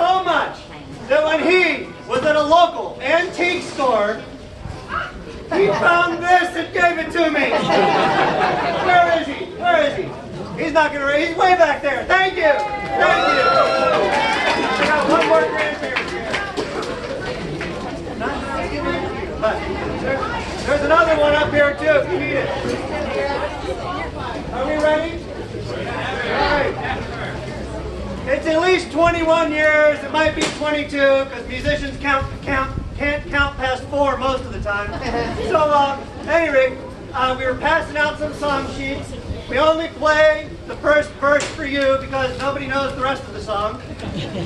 so much that when he was at a local antique store, he found this and gave it to me. Where is he? Where is he? He's not gonna. He's way back there. Thank you. Thank you. I got one more grandparent here. Not to you, but there's, there's another one up here too. If you need it. Are we ready? All right. It's at least 21 years. It might be 22 because musicians count, count, can't count past four most of the time. So, uh, anyway, uh, we were passing out some song sheets. We only play the first verse for you because nobody knows the rest of the song.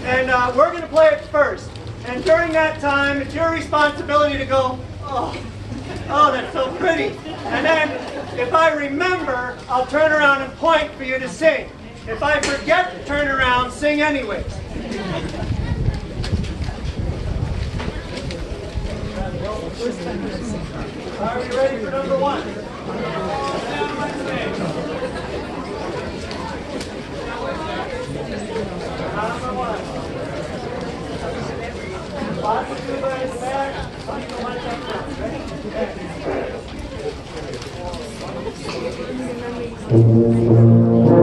And uh, we're going to play it first. And during that time, it's your responsibility to go, oh, oh, that's so pretty. And then, if I remember, I'll turn around and point for you to sing. If I forget to turn around, sing anyway. Are we ready for number one? Number one. Back.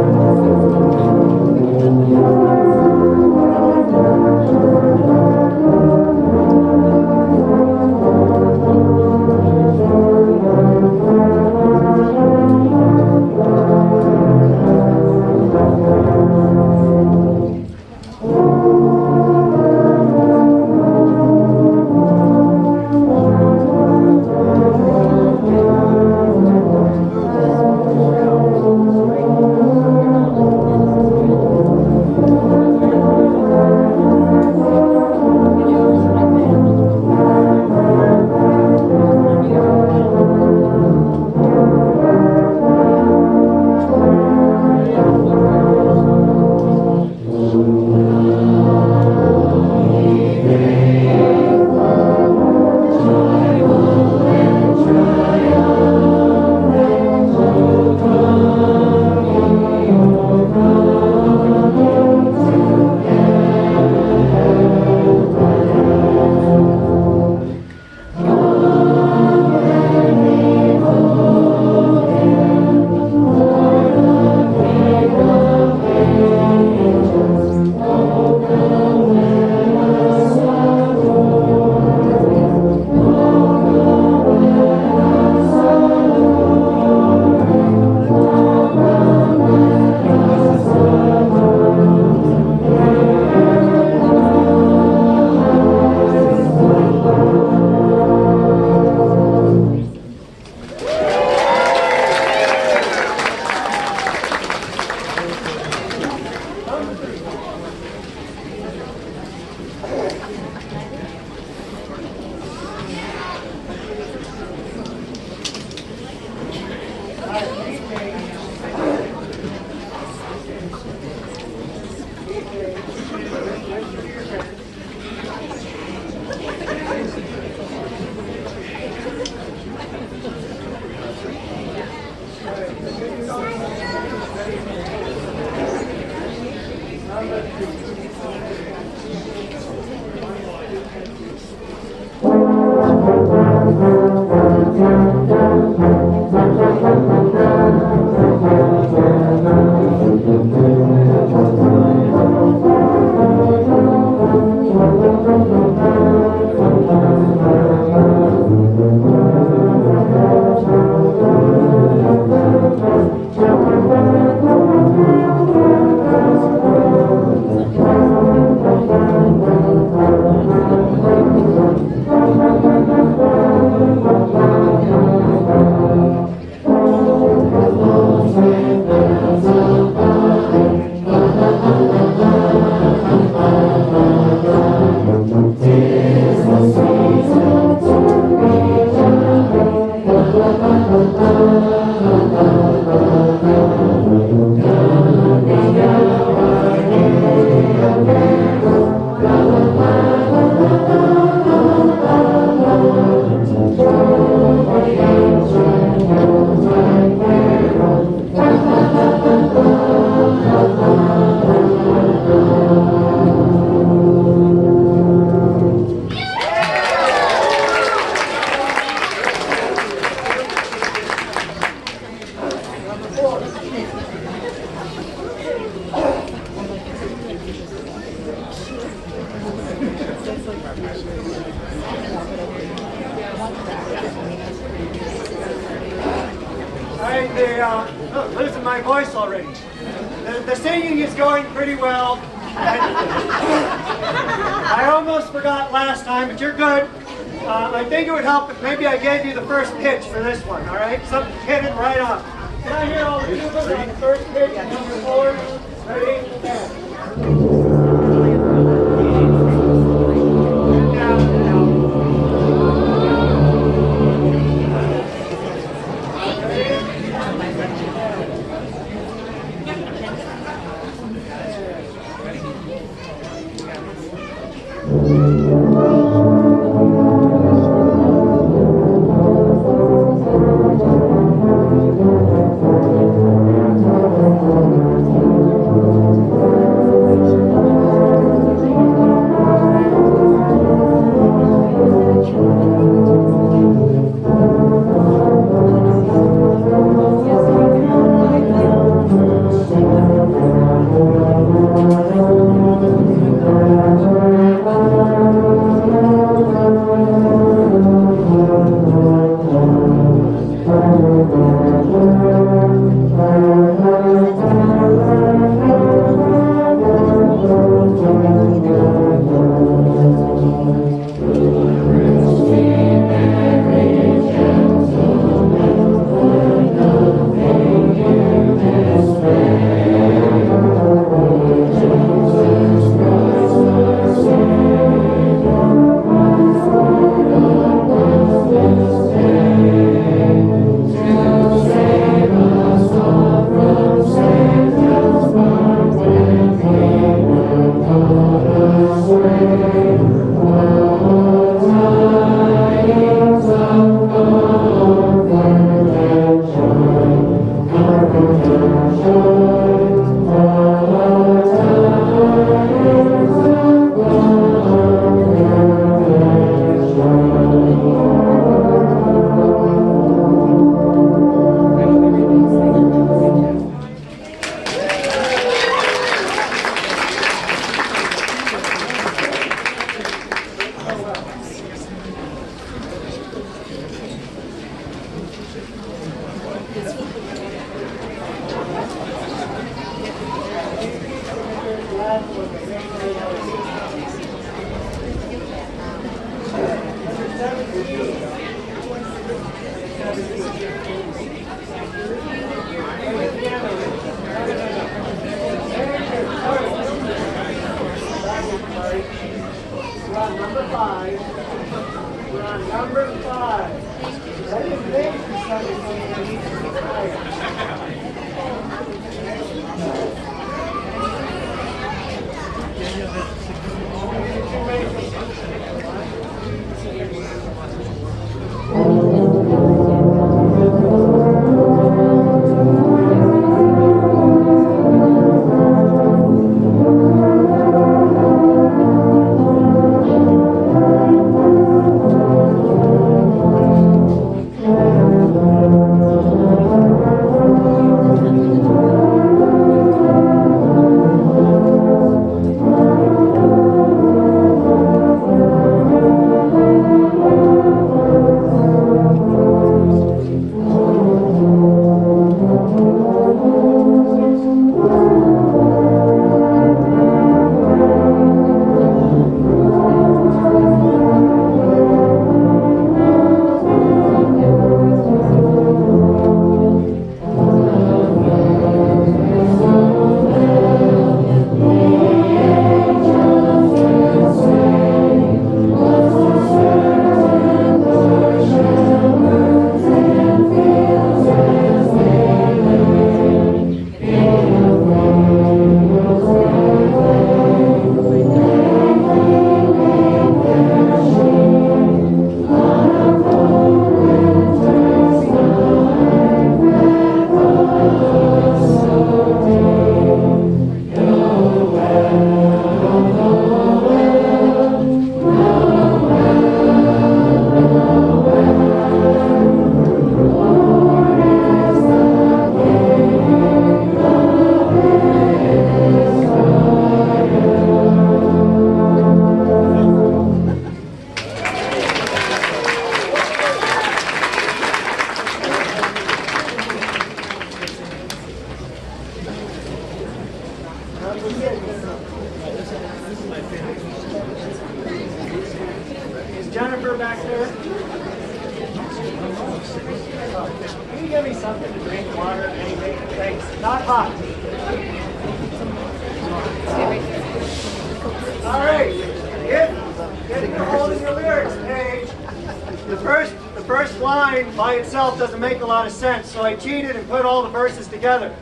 First by itself doesn't make a lot of sense, so I cheated and put all the verses together.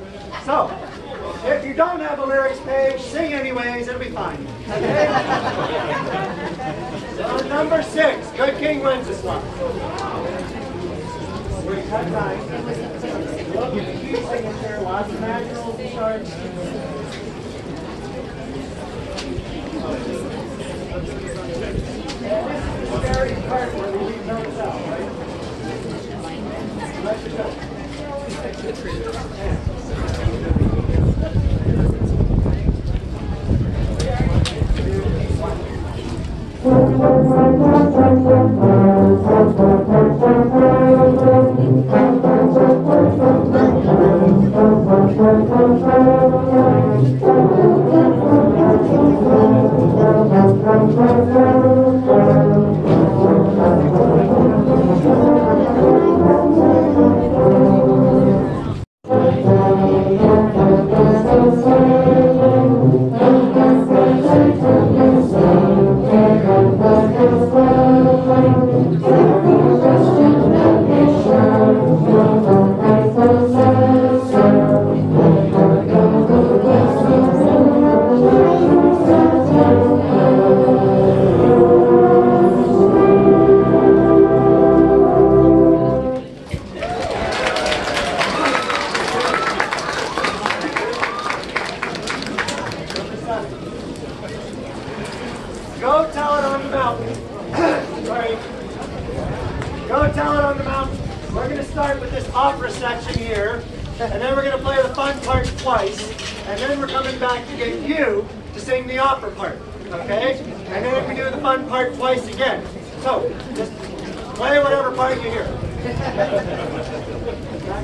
So, if you don't have a lyrics page, sing anyways, it'll be fine. Okay? so, number six, Good King Wenceslas. We're cut time. Look at the key signature, lots of natural. And this is the very part where we leave notes out, right? Let's go.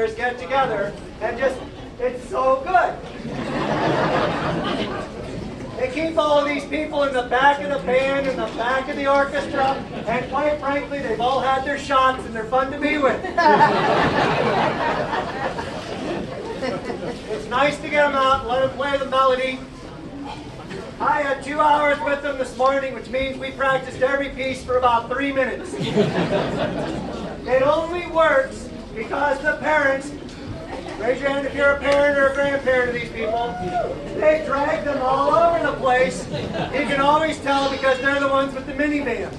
players get together and just, it's so good. They keep all of these people in the back of the band, in the back of the orchestra, and quite frankly, they've all had their shots and they're fun to be with. it's nice to get them out let them play the melody. I had two hours with them this morning, which means we practiced every piece for about three minutes. it only works because the parents Raise your hand if you're a parent or a grandparent of these people. They drag them all over the place. You can always tell because they're the ones with the minivans.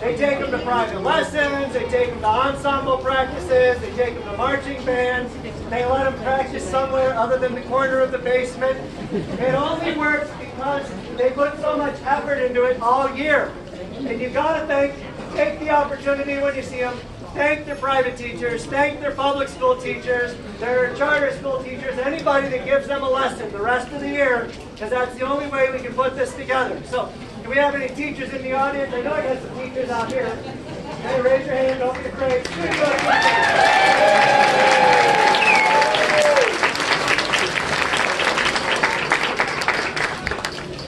They take them to private lessons, they take them to ensemble practices, they take them to marching bands, they let them practice somewhere other than the corner of the basement. It only works because they put so much effort into it all year. And you've gotta think, take the opportunity when you see them, thank their private teachers, thank their public school teachers, their charter school teachers, anybody that gives them a lesson the rest of the year, because that's the only way we can put this together. So, do we have any teachers in the audience? I know I got some teachers out here. Hey, raise your hand, don't be afraid.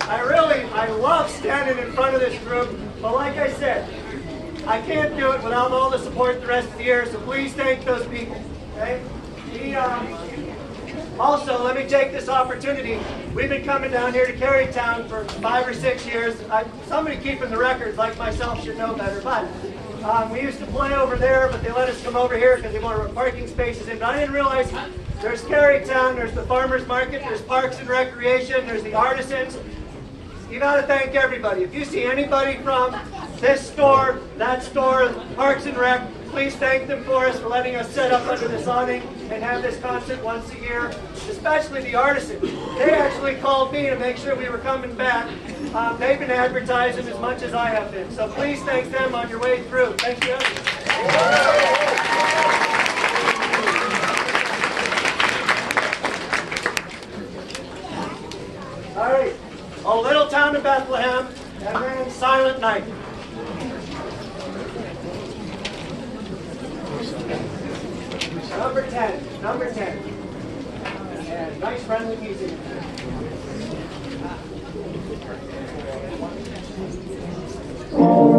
I really, I love standing in front of this group, but like I said, I can't do it without all the support the rest of the year, so please thank those people, okay? The, um, also, let me take this opportunity. We've been coming down here to Kerrytown for five or six years. I, somebody keeping the records, like myself, should know better, but um, we used to play over there, but they let us come over here because they wanted parking spaces in. But I didn't realize there's Kerrytown, there's the farmer's market, there's parks and recreation, there's the artisans, you got to thank everybody. If you see anybody from this store, that store, Parks and Rec, please thank them for us for letting us set up under this awning and have this concert once a year, especially the artisans. They actually called me to make sure we were coming back. Um, they've been advertising as much as I have been, so please thank them on your way through. Thank you. All right, a little town of Bethlehem, and then Silent Night. Number 10, number 10. And nice friendly music. All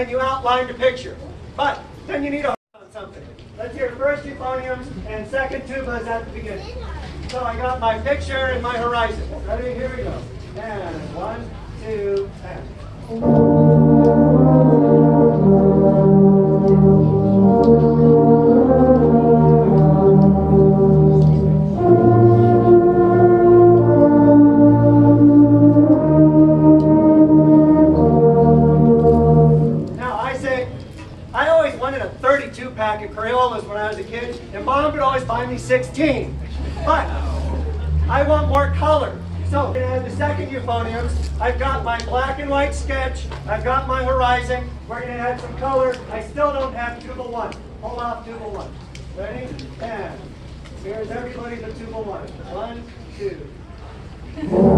and you outlined a picture. But then you need a on something. Let's hear first euphoniums and second tubas at the beginning. So I got my picture and my horizon. Ready? Here we go. And one, two, and. And mom would always buy me 16. But I want more color. So I'm gonna add the second euphoniums. I've got my black and white sketch. I've got my horizon. We're gonna add some color. I still don't have tuba one. Hold off tuba one. Ready? And here's everybody but tuba one. One, two.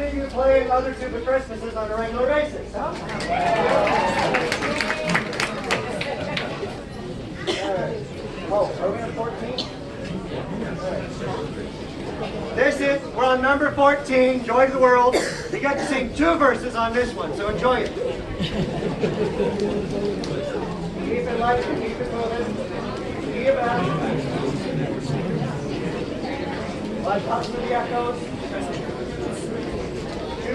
Of you play other Tuba Christmases on a regular basis? Huh? Oh, are we on 14? This is, we're on number 14, Joy to the World. You got to sing two verses on this one, so enjoy it. Keep it light, keep it moving. Keep it echoes.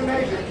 Two measures.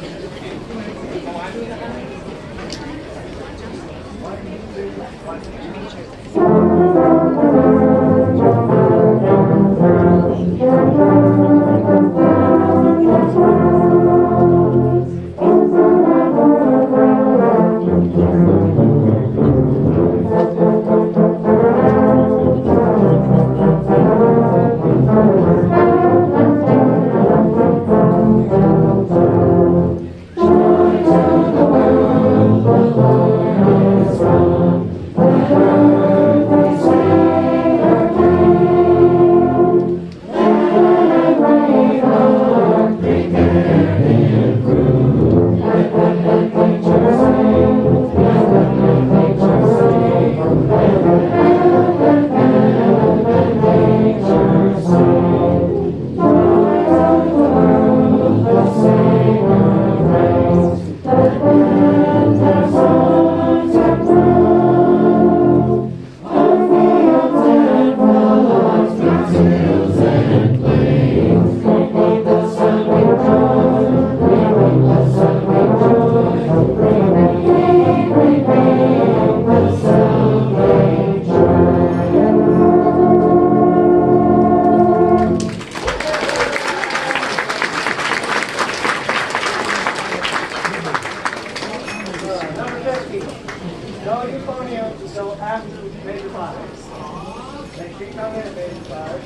Come in at major five.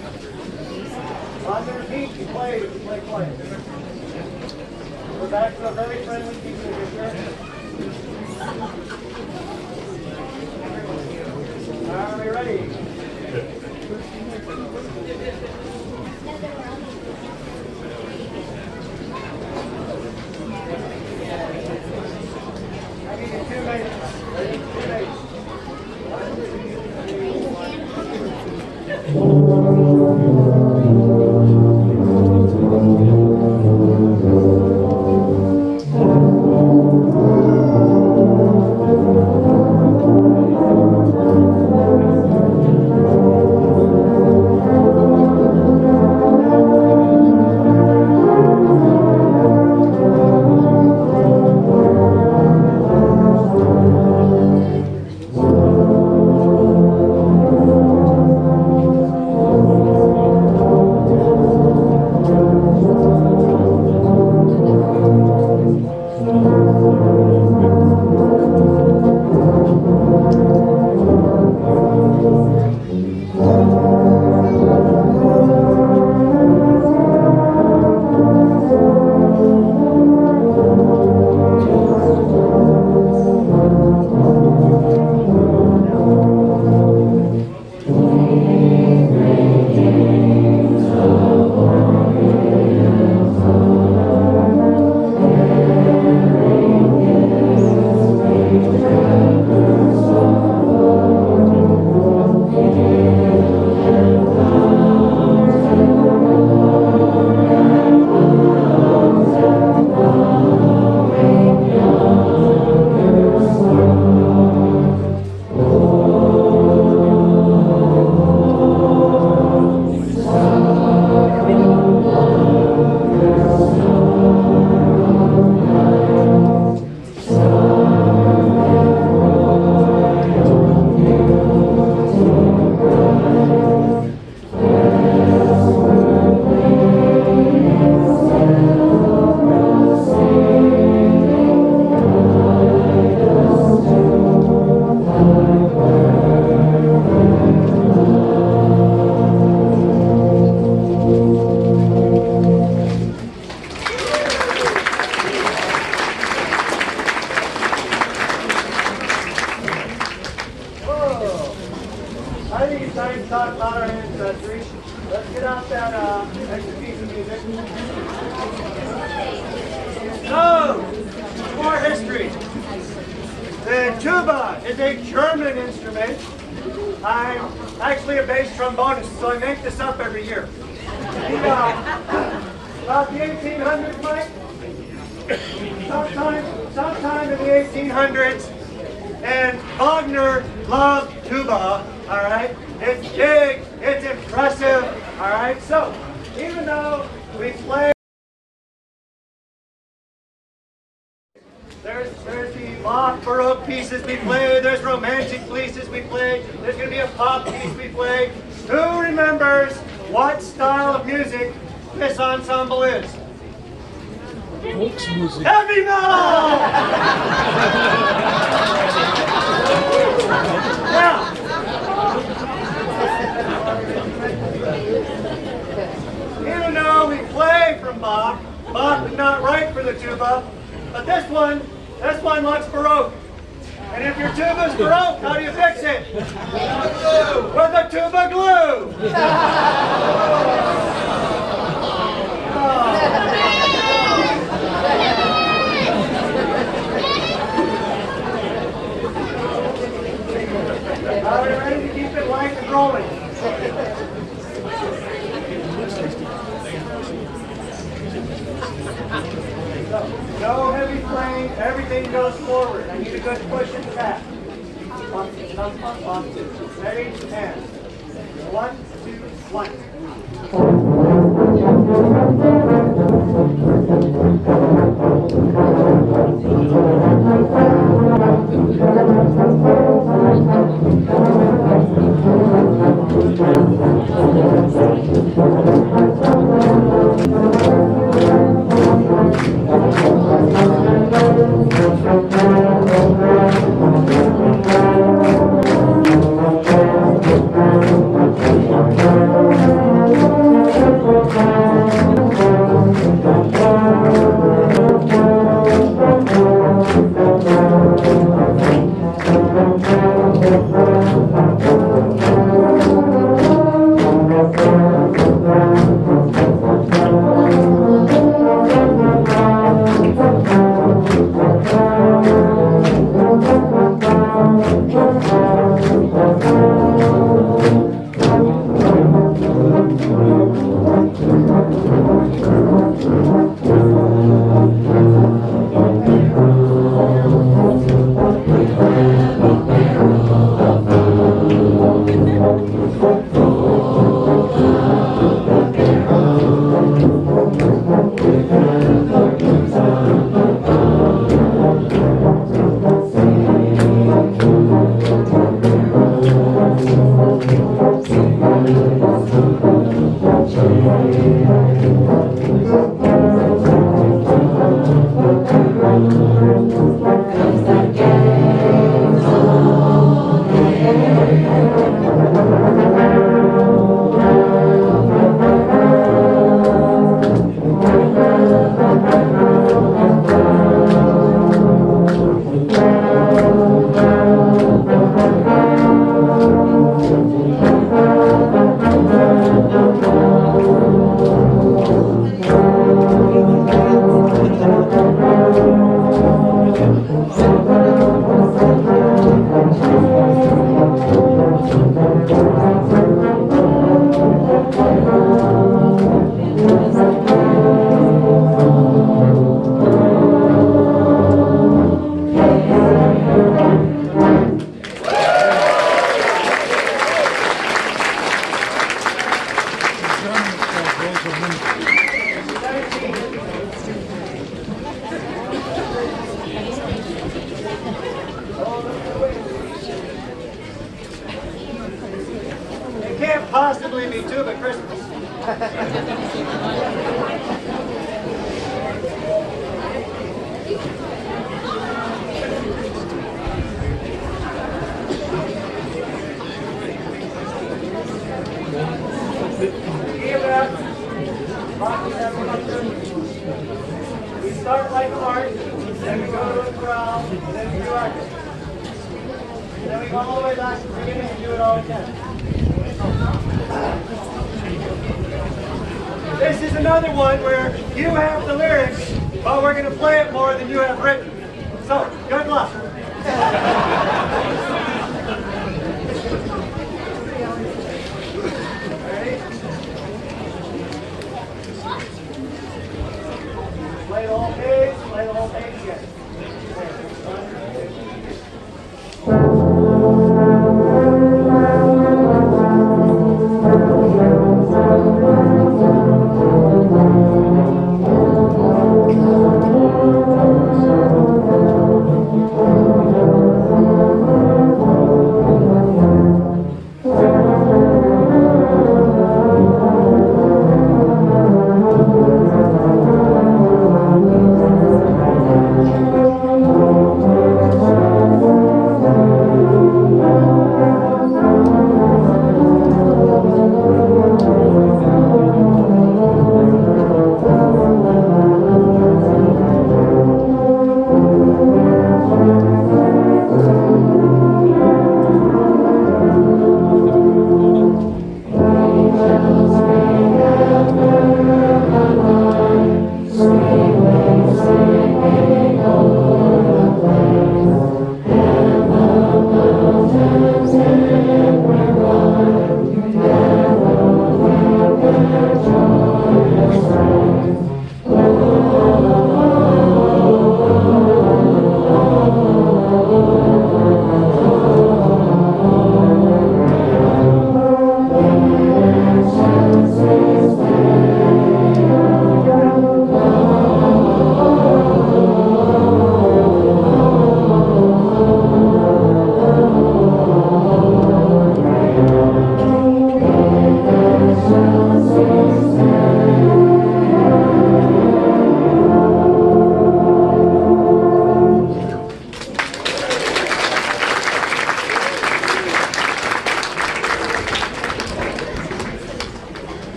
On the repeat, you play, you play, play. We're back to a very friendly teacher here. Are we ready? I need two minutes. Ready? Two minutes. Thank No heavy frame, everything goes forward. I need a good push in the. Ready, and one, two, one.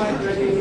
130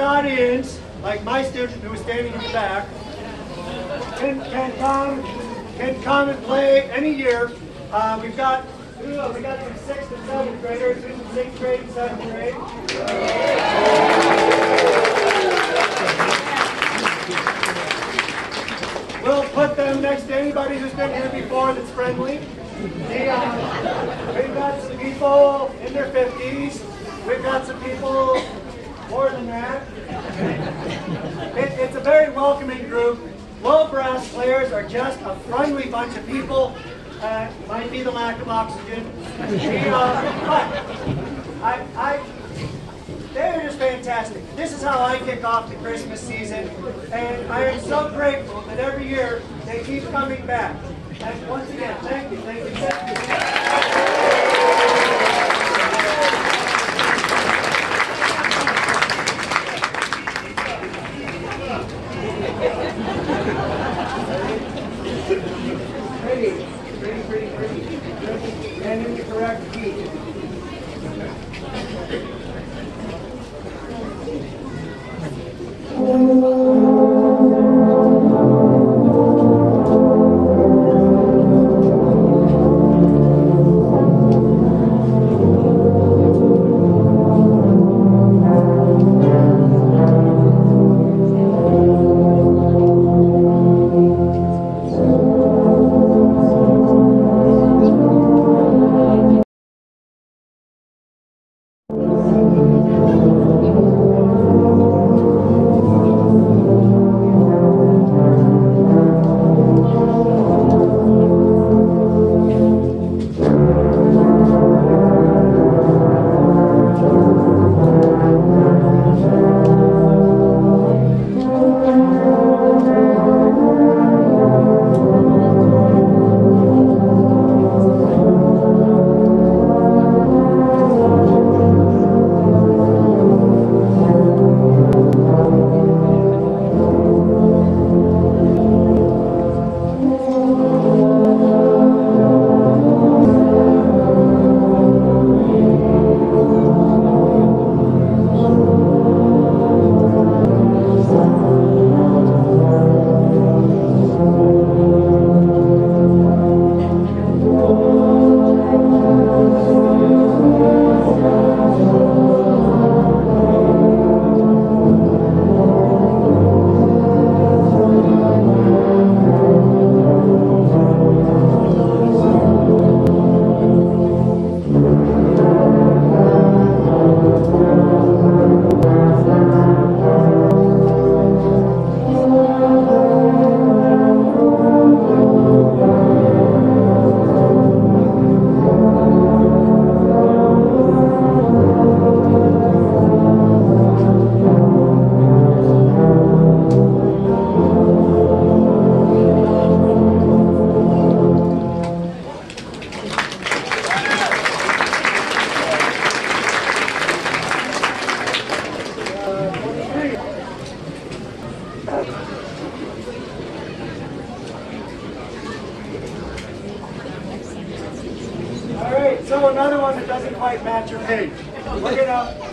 audience, like my student who standing in the back, can, can come can come and play any year. Uh, we've got ooh, we got some sixth and seventh graders, in sixth grade and seventh grade. We'll put them next to anybody who's been here before that's friendly. The, uh, we've got some people in their 50s. We've got some people more than that. It, it's a very welcoming group. Low brass players are just a friendly bunch of people. Uh, might be the lack of oxygen. Uh, but I, I, they're just fantastic. This is how I kick off the Christmas season, and I am so grateful that every year they keep coming back. And once again, thank you, thank you, thank you.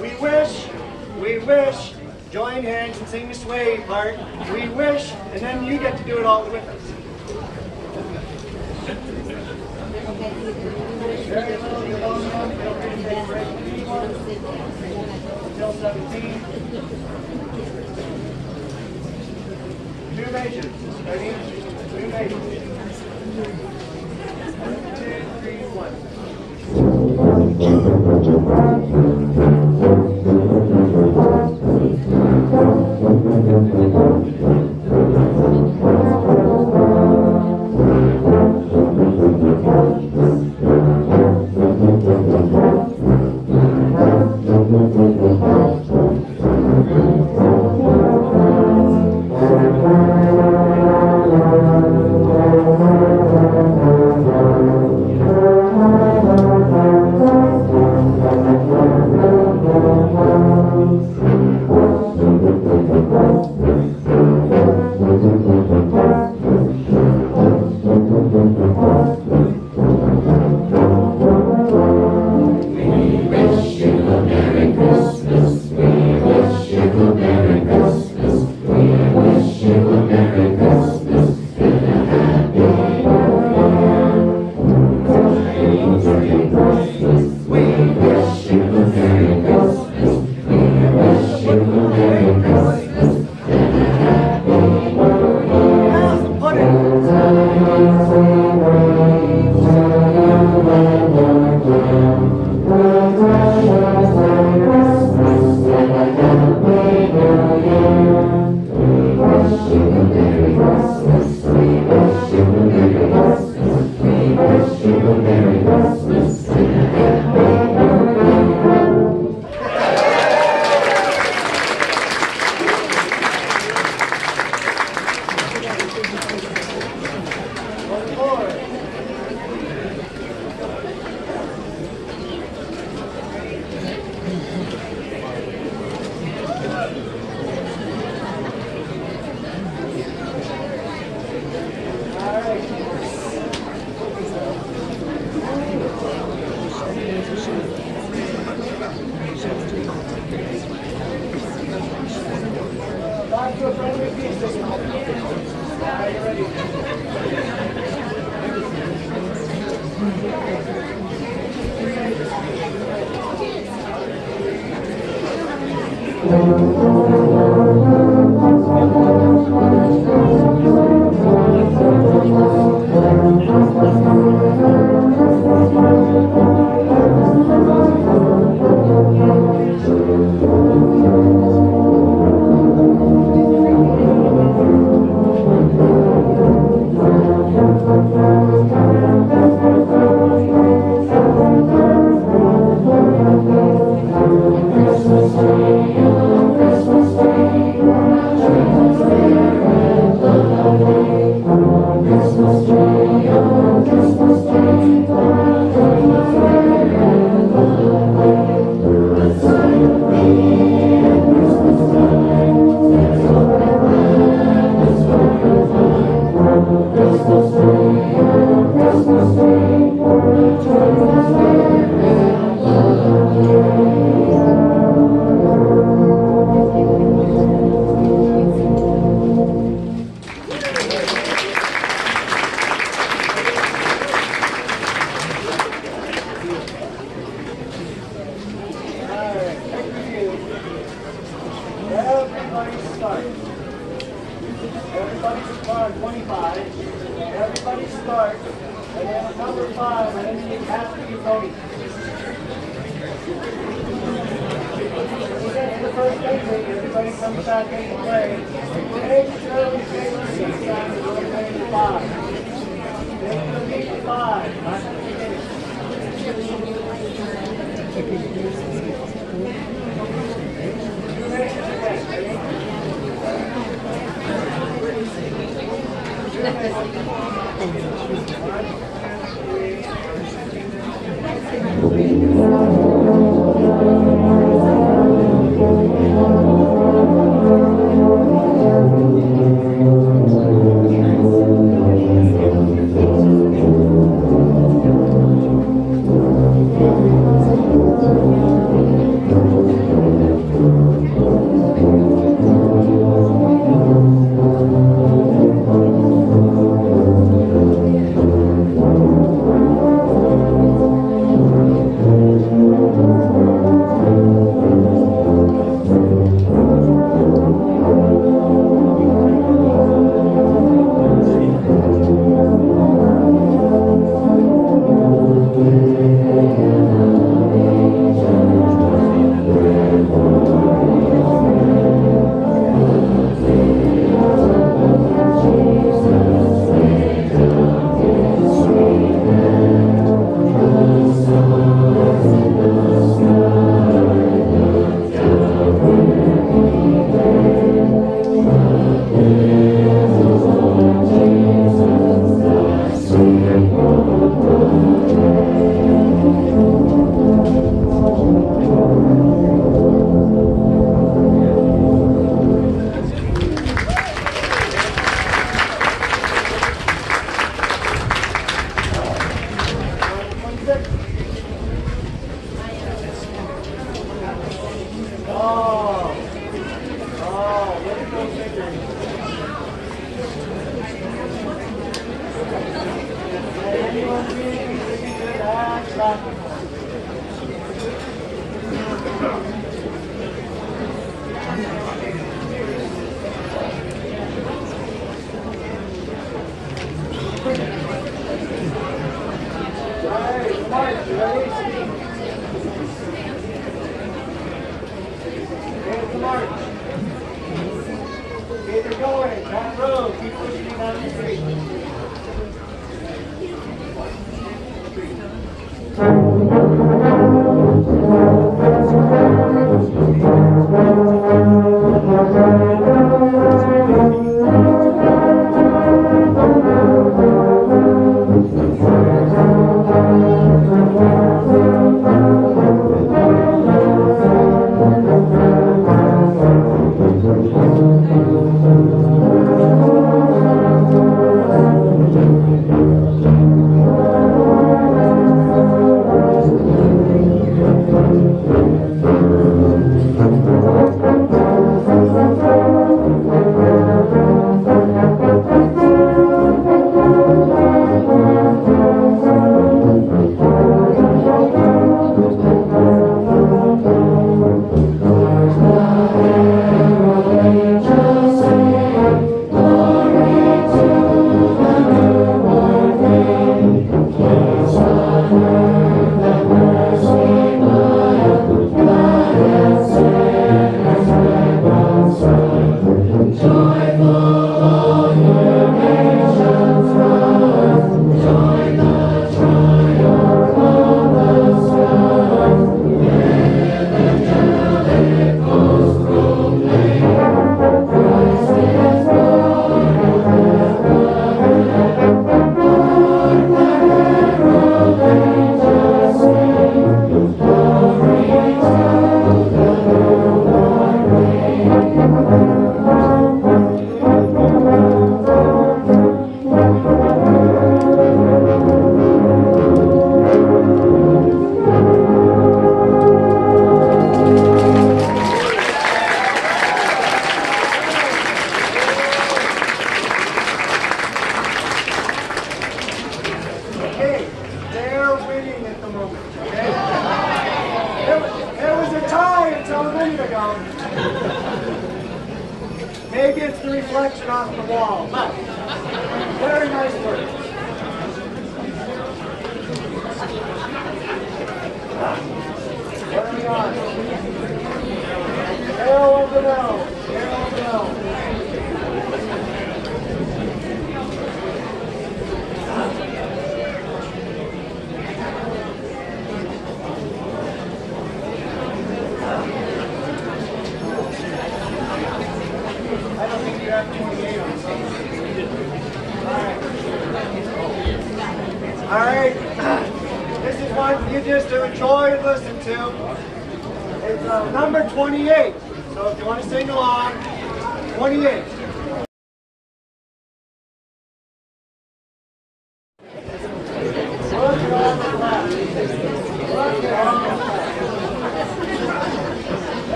We wish, we wish, join hands and sing the sway part. We wish, and then you get to do it all with us. Very little, the long one, feel free to take a break if you want. Until 17. Two ready? Two measures. One, two, three, one.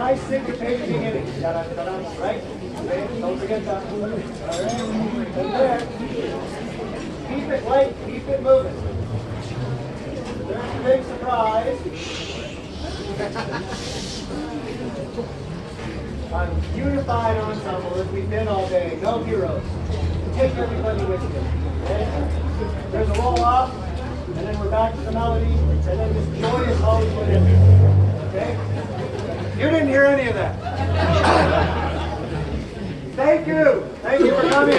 Nice syncopated beginning. Right? Okay, Don't forget that. All right. And there. Keep it light, keep it moving. There's the big surprise. A unified ensemble as we've been all day. No heroes. Take everybody with you. Okay? There's a roll off, and then we're back to the melody, and then this joyous Hollywood ending. Okay? You didn't hear any of that. Thank you. Thank you for coming.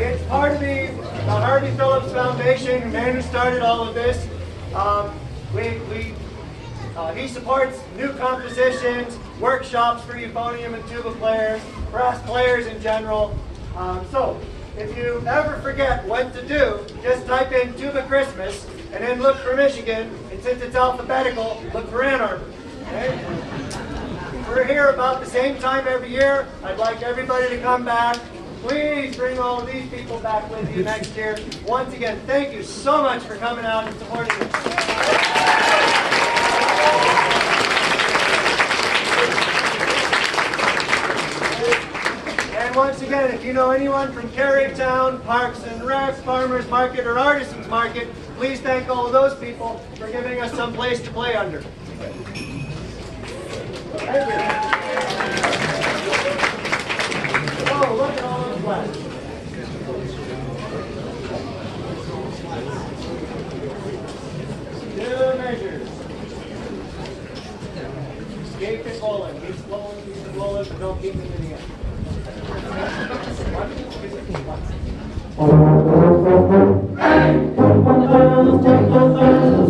It's part of the, the Harvey Phillips Foundation, the man who started all of this. Um, we, we, uh, he supports new compositions, workshops for euphonium and tuba players, brass players in general. Um, so, if you ever forget what to do, just type in tuba Christmas and then look for Michigan. And since it's alphabetical, look for Ann Arbor. Okay? We're here about the same time every year. I'd like everybody to come back. Please bring all these people back with you next year. Once again, thank you so much for coming out and supporting us. And once again, if you know anyone from Kerrytown, Parks and Rec, Farmers Market, or Artisans Market, please thank all of those people for giving us some place to play under. Thank you. Oh, look at all those flags. Two measures. Escape it rolling. Keep flowing, keep but don't keep it to the end.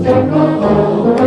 Hey,